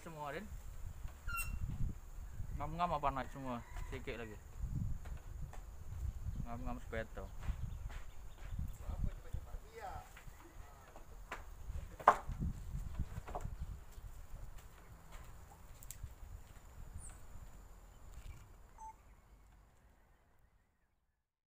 naik semua Din. Ngam-ngam apa naik semua? Sedikit lagi. Ngam-ngam sepeda.